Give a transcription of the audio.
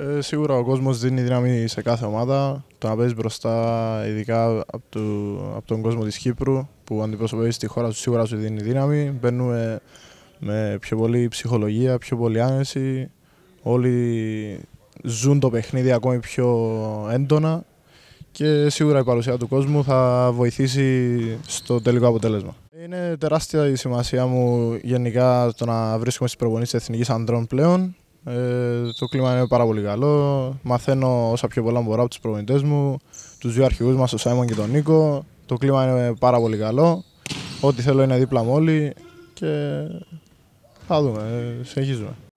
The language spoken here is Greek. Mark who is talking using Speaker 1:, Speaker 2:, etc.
Speaker 1: Ε, σίγουρα ο κόσμος δίνει δύναμη σε κάθε ομάδα. Το να παίζεις μπροστά, ειδικά από, το, από τον κόσμο της Κύπρου που αντιπροσωπεύεις τη χώρα σου, σίγουρα σου δίνει δύναμη. Μπαίνουμε με πιο πολύ ψυχολογία, πιο πολύ άνεση. Όλοι ζουν το παιχνίδι ακόμη πιο έντονα και σίγουρα η παρουσία του κόσμου θα βοηθήσει στο τελικό αποτέλεσμα. Είναι τεράστια η σημασία μου γενικά το να βρίσκομαι στις προπονήσεις της Εθνικής Ανδρών πλέον. Ε, το κλίμα είναι πάρα πολύ καλό. Μαθαίνω όσα πιο πολλά μπορώ από τους προπονητές μου, τους δύο αρχηγούς μας, τον Σάιμον και τον Νίκο. Το κλίμα είναι πάρα πολύ καλό. Ό,τι θέλω είναι δίπλα μου όλοι και θα δούμε, συνεχίζουμε.